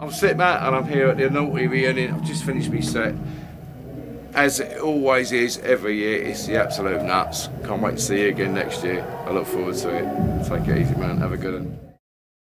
I'm Slip Matt and I'm here at the Naughty reunion. I've just finished my set. As it always is every year, it's the absolute nuts. Can't wait to see you again next year. I look forward to it. Take it easy, man. Have a good one.